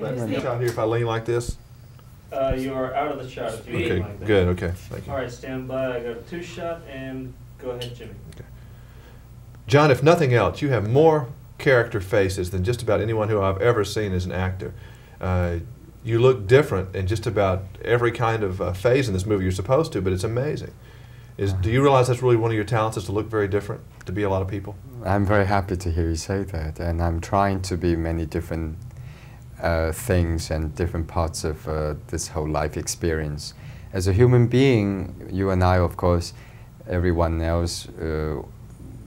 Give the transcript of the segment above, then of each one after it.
But shot here if I lean like this? Uh, you're out of the shot if you Okay, lean like that. good, okay, thank you. All right, stand by. I got a two shot and go ahead, Jimmy. Okay. John, if nothing else, you have more character faces than just about anyone who I've ever seen as an actor. Uh, you look different in just about every kind of uh, phase in this movie you're supposed to, but it's amazing. Is, do you realize that's really one of your talents is to look very different, to be a lot of people? I'm very happy to hear you say that, and I'm trying to be many different uh, things and different parts of uh, this whole life experience. As a human being, you and I, of course, everyone else, uh,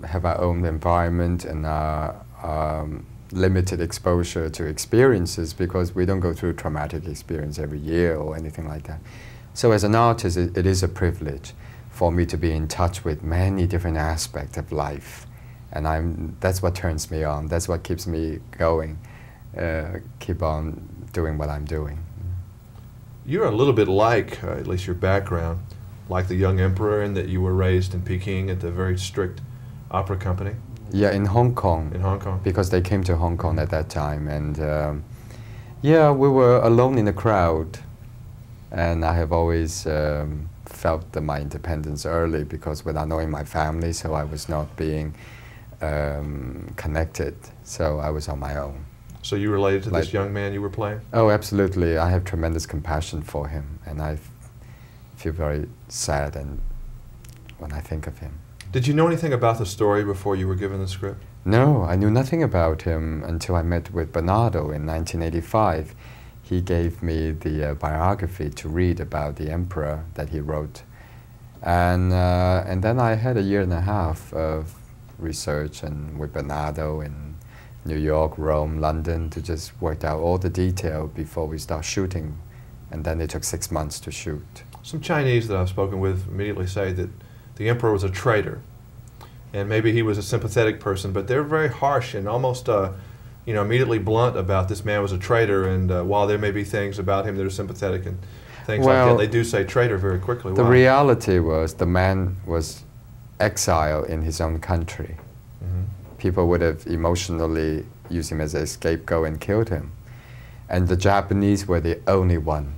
have our own environment and our um, limited exposure to experiences because we don't go through traumatic experience every year or anything like that. So as an artist, it, it is a privilege for me to be in touch with many different aspects of life. And I'm, that's what turns me on. That's what keeps me going. Uh, keep on doing what I'm doing. You're a little bit like, uh, at least your background, like the young emperor in that you were raised in Peking at the very strict opera company Yeah, in Hong Kong. in Hong Kong. because they came to Hong Kong at that time, and um, yeah, we were alone in the crowd, and I have always um, felt that my independence early because without knowing my family, so I was not being um, connected, so I was on my own. So you related to this young man you were playing? Oh, absolutely! I have tremendous compassion for him, and I feel very sad and when I think of him. Did you know anything about the story before you were given the script? No, I knew nothing about him until I met with Bernardo in 1985. He gave me the uh, biography to read about the emperor that he wrote. And, uh, and then I had a year and a half of research and with Bernardo in New York, Rome, London to just work out all the detail before we start shooting. And then it took six months to shoot. Some Chinese that I've spoken with immediately say that the emperor was a traitor, and maybe he was a sympathetic person, but they're very harsh and almost, uh, you know, immediately blunt about this man was a traitor. And uh, while there may be things about him that are sympathetic and things like that, they do say traitor very quickly. The Why? reality was the man was exiled in his own country. People would have emotionally used him as a scapegoat and killed him. And the Japanese were the only one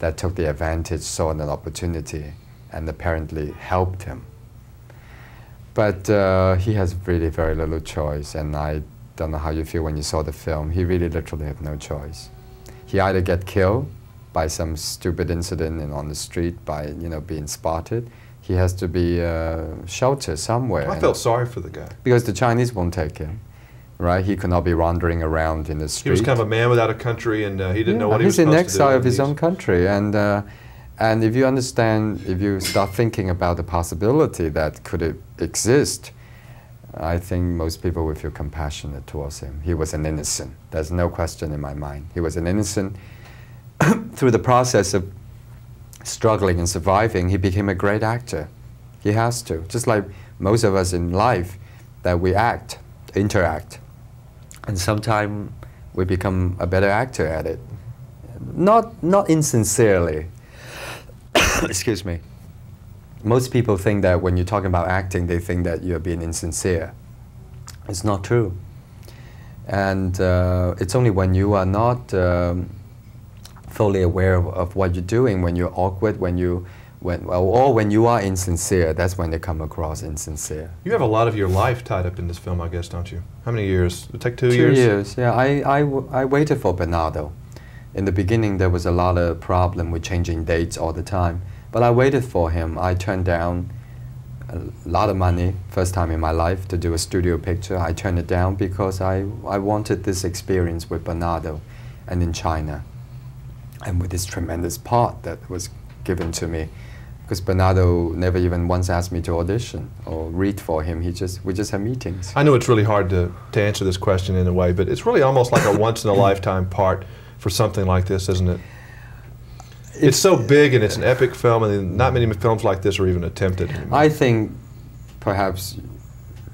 that took the advantage, saw an opportunity, and apparently helped him. But uh, he has really very little choice, and I don't know how you feel when you saw the film. He really literally had no choice. He either get killed by some stupid incident in, on the street by you know being spotted. He has to be uh, sheltered somewhere. I felt sorry for the guy. because the Chinese won't take him, right? He could not be wandering around in the street. He was kind of a man without a country, and uh, he didn't Yeah, know what he was he's in exile of his own country, and uh, and if you understand, if you start thinking about the possibility that could it exist, I think most people would feel compassionate towards him. He was an innocent. There's no question in my mind. He was an innocent. Through the process of struggling and surviving, he became a great actor. He has to, just like most of us in life, that we act, interact, and sometimes we become a better actor at it. Not not insincerely. Excuse me. Most people think that when you're talking about acting, they think that you're being insincere. It's not true. And uh, it's only when you are not um, fully aware of, of what you're doing, when you're awkward, when you, when, well or when you are insincere, that's when they come across insincere. You have a lot of your life tied up in this film, I guess, don't you? How many years? It take two, Two years. years, yeah. I, I, w- I waited for Bernardo. In the beginning, there was a lot of problem with changing dates all the time. But I waited for him. I turned down a lot of money, first time in my life, to do a studio picture. I turned it down because I, I wanted this experience with Bernardo and in China. And with this tremendous part that was given to me. Because Bernardo never even once asked me to audition or read for him. He just, we just had meetings. I know it's really hard to, to answer this question in a way, but it's really almost like a once in a lifetime part for something like this, isn't it? It's, so big and it's an epic film, and not many films like this are even attempted. anymore. I think perhaps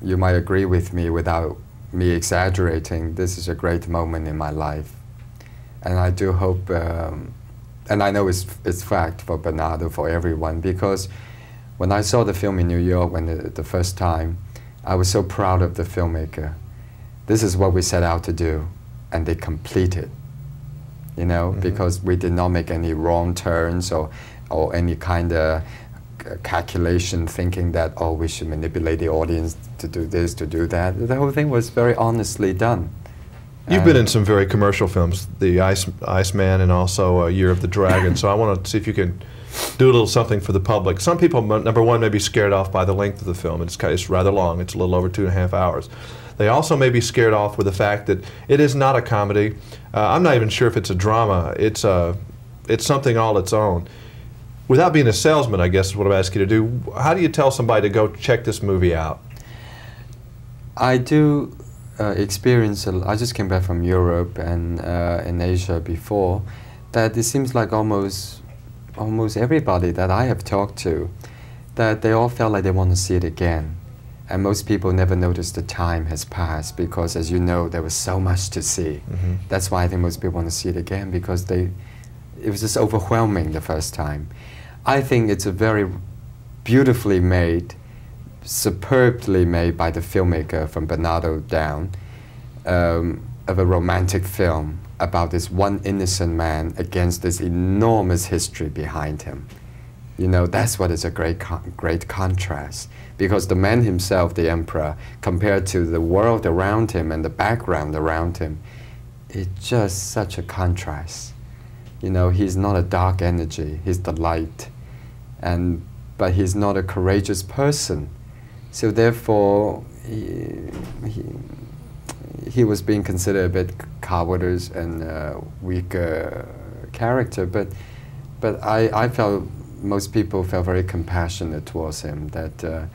you might agree with me without me exaggerating. This is a great moment in my life. And I do hope, um, and I know it's, it's fact for Bernardo, for everyone, because when I saw the film in New York when the, the first time, I was so proud of the filmmaker. This is what we set out to do, and they completed you know, Mhm. because we did not make any wrong turns or, or any kind of calculation thinking that, oh, we should manipulate the audience to do this, to do that. The whole thing was very honestly done. You've been in some very commercial films, The Ice Iceman and also uh, Year of the Dragon. so I want to see if you can do a little something for the public. Some people, number one, may be scared off by the length of the film. It's, ki- it's rather long. It's a little over two and a half hours. They also may be scared off with the fact that it is not a comedy. Uh, I'm not even sure if it's a drama. It's a, it's something all its own. Without being a salesman, I guess is what I'm asking you to do. How do you tell somebody to go check this movie out? I do uh, experience. I just came back from Europe and uh, in Asia before. That it seems like almost, almost everybody that I have talked to, that they all felt like they want to see it again, and most people never notice the time has passed because, as you know, there was so much to see. Mhm. That's why I think most people want to see it again because they, it was just overwhelming the first time. I think it's a very beautifully made, superbly made by the filmmaker from Bernardo Down, um, of a romantic film about this one innocent man against this enormous history behind him. You know, that's what is a great, con- great contrast. Because the man himself, the emperor, compared to the world around him and the background around him, it's just such a contrast. You know, he's not a dark energy, he's the light. And, but he's not a courageous person. So therefore, he, he, he was being considered a bit cowardice and uh, weak uh, character. But, but I, I felt most people felt very compassionate towards him. That, uh,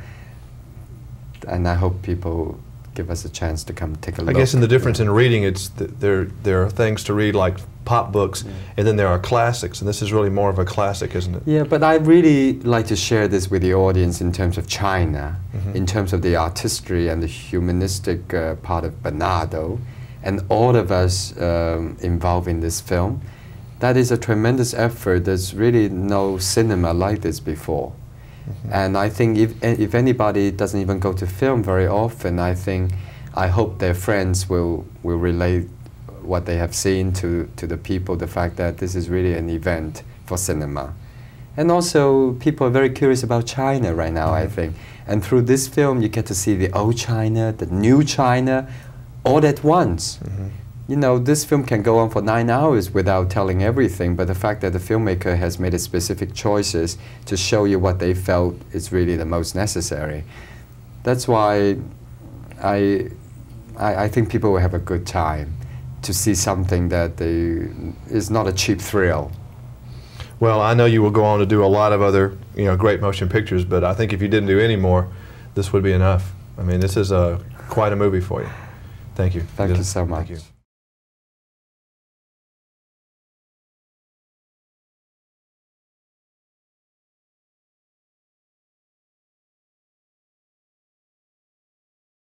and I hope people give us a chance to come take a I look. I guess in the difference in reading, it's th- there. There are things to read like pop books, Yeah. and then there are classics, and this is really more of a classic, isn't it? Yeah, but I really like to share this with the audience in terms of China, Mhm. in terms of the artistry and the humanistic uh, part of Bernardo, and all of us um, involved in this film. That is a tremendous effort. There's really no cinema like this before. Mhm. And I think if, if anybody doesn't even go to film very often, I think, I hope their friends will, will relate what they have seen to, to the people, the fact that this is really an event for cinema. And also, people are very curious about China right now, I think. And through this film, you get to see the old China, the new China, all at once Mhm. you know, this film can go on for nine hours without telling everything, but the fact that the filmmaker has made a specific choices to show you what they felt is really the most necessary. That's why I, I, I think people will have a good time to see something that they, is not a cheap thrill. Well, I know you will go on to do a lot of other, you know, great motion pictures, but I think if you didn't do any more, this would be enough. I mean, this is a quite a movie for you. Thank you. Thank you did- so much. Thank you.